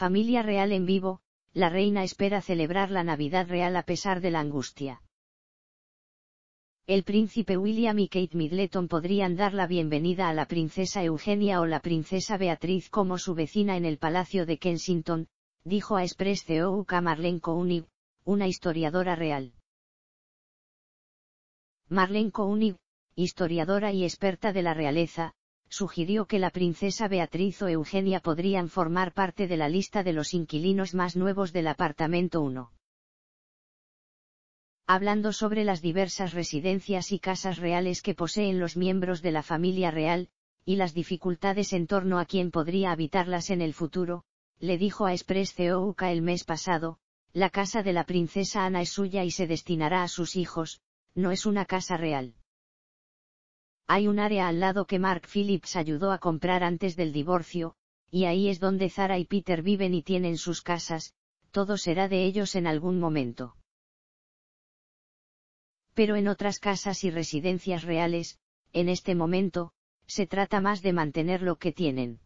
Familia real en vivo, la reina espera celebrar la Navidad real a pesar de la angustia. El príncipe William y Kate Middleton podrían dar la bienvenida a la princesa Eugenia o la princesa Beatriz como su vecina en el Palacio de Kensington, dijo a Express COUK Marlene Couney, una historiadora real. Marlene Couney, historiadora y experta de la realeza, sugirió que la princesa Beatriz o Eugenia podrían formar parte de la lista de los inquilinos más nuevos del apartamento 1. Hablando sobre las diversas residencias y casas reales que poseen los miembros de la familia real, y las dificultades en torno a quién podría habitarlas en el futuro, le dijo a Express COUK el mes pasado, la casa de la princesa Ana es suya y se destinará a sus hijos, no es una casa real. Hay un área al lado que Mark Phillips ayudó a comprar antes del divorcio, y ahí es donde Zara y Peter viven y tienen sus casas, todo será de ellos en algún momento. Pero en otras casas y residencias reales, en este momento, se trata más de mantener lo que tienen.